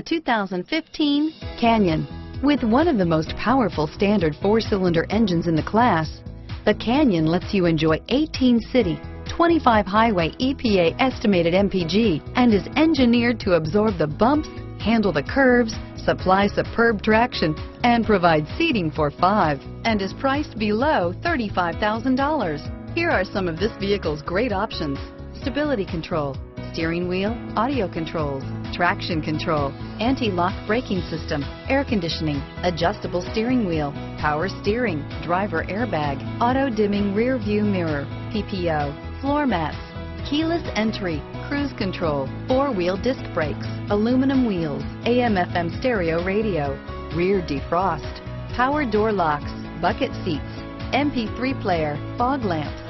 The 2015 Canyon. With one of the most powerful standard four-cylinder engines in the class, the Canyon lets you enjoy 18 city, 25 highway EPA estimated MPG and is engineered to absorb the bumps, handle the curves, supply superb traction, and provide seating for five, and is priced below $35,000. Here are some of this vehicle's great options. Stability control, steering wheel, audio controls, traction control, anti-lock braking system, air conditioning, adjustable steering wheel, power steering, driver airbag, auto dimming rear view mirror, PPO, floor mats, keyless entry, cruise control, four-wheel disc brakes, aluminum wheels, AM FM stereo radio, rear defrost, power door locks, bucket seats, MP3 player, fog lamps.